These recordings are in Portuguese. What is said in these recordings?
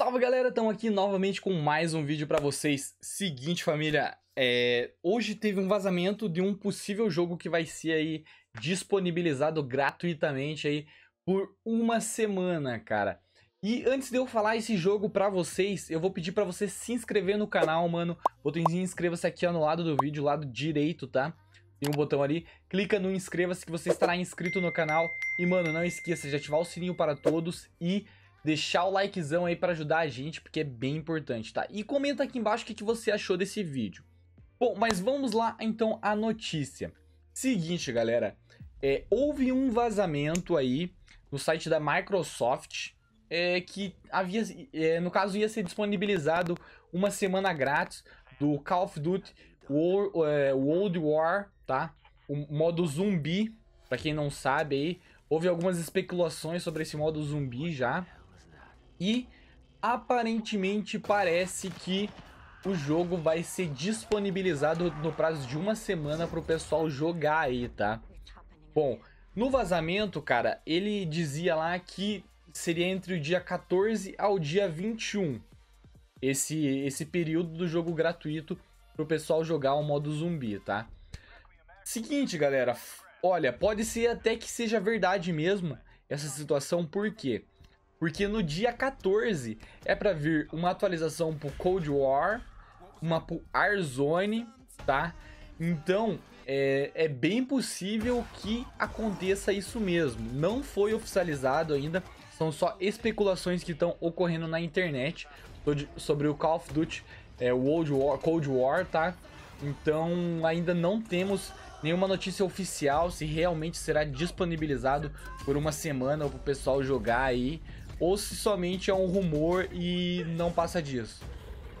Salve galera, estamos aqui novamente com mais um vídeo para vocês. Seguinte família, é... hoje teve um vazamento de um possível jogo que vai ser aí disponibilizado gratuitamente aí por uma semana, cara. E antes de eu falar esse jogo pra vocês, eu vou pedir pra você se inscrever no canal, mano. Botãozinho inscreva-se aqui ó, no lado do vídeo, lado direito, tá? Tem um botão ali, clica no inscreva-se que você estará inscrito no canal. E mano, não esqueça de ativar o sininho para todos e deixar o likezão aí para ajudar a gente, porque é bem importante, tá? E comenta aqui embaixo o que, você achou desse vídeo. Bom, mas vamos lá então à notícia. Seguinte, galera, é, houve um vazamento aí no site da Microsoft é, que havia, é, no caso, ia ser disponibilizado uma semana grátis do Call of Duty World, é, World War, tá? O modo zumbi, para quem não sabe aí, houve algumas especulações sobre esse modo zumbi já, e aparentemente parece que o jogo vai ser disponibilizado no prazo de uma semana para o pessoal jogar aí, tá? Bom, no vazamento, cara, ele dizia lá que seria entre o dia 14 ao dia 21 esse, esse período do jogo gratuito para o pessoal jogar o modo zumbi, tá? Seguinte, galera, olha, pode ser até que seja verdade mesmo essa situação, por quê? Porque no dia 14 é para vir uma atualização pro Cold War, uma pro Warzone, tá? Então, é, é, bem possível que aconteça isso mesmo. Não foi oficializado ainda, são só especulações que estão ocorrendo na internet sobre o Call of Duty é, World War, Cold War, tá? Então ainda não temos nenhuma notícia oficial se realmente será disponibilizado por uma semana para o pessoal jogar aí ou se somente é um rumor e não passa disso.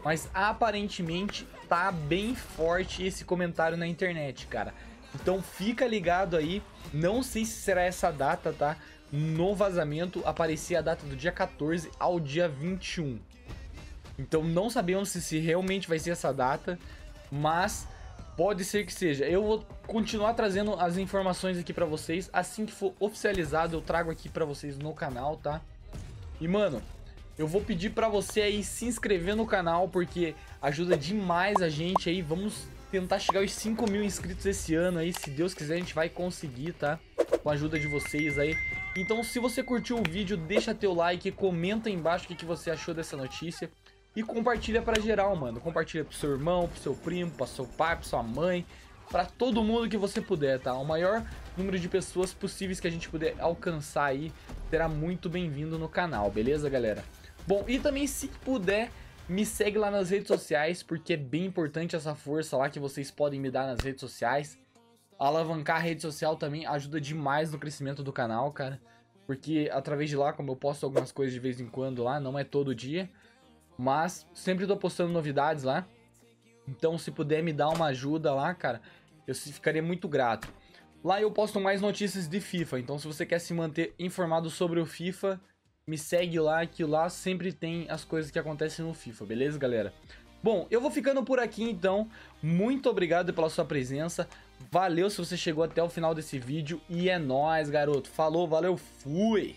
Mas aparentemente tá bem forte esse comentário na internet, cara. Então fica ligado aí, não sei se será essa data, tá? No vazamento aparecia a data do dia 14 ao dia 21. Então não sabemos se, se realmente vai ser essa data, mas pode ser que seja. Eu vou continuar trazendo as informações aqui para vocês, assim que for oficializado eu trago aqui para vocês no canal, tá? E, mano, eu vou pedir pra você aí se inscrever no canal, porque ajuda demais a gente aí. Vamos tentar chegar aos 5 mil inscritos esse ano aí. Se Deus quiser, a gente vai conseguir, tá? Com a ajuda de vocês aí. Então, se você curtiu o vídeo, deixa teu like, comenta aí embaixo o que, você achou dessa notícia. E compartilha pra geral, mano. Compartilha pro seu irmão, pro seu primo, pro seu pai, pra sua mãe. Pra todo mundo que você puder, tá? O maior número de pessoas possíveis que a gente puder alcançar aí será muito bem-vindo no canal, beleza, galera? Bom, e também se puder, me segue lá nas redes sociais, porque é bem importante essa força lá que vocês podem me dar nas redes sociais. Alavancar a rede social também ajuda demais no crescimento do canal, cara. Porque através de lá, como eu posto algumas coisas de vez em quando lá, não é todo dia, mas sempre tô postando novidades lá. Então se puder me dar uma ajuda lá, cara, eu ficaria muito grato. Lá eu posto mais notícias de FIFA, então se você quer se manter informado sobre o FIFA, me segue lá que lá sempre tem as coisas que acontecem no FIFA, beleza, galera? Bom, eu vou ficando por aqui então. Muito obrigado pela sua presença. Valeu se você chegou até o final desse vídeo e é nóis, garoto. Falou, valeu, fui!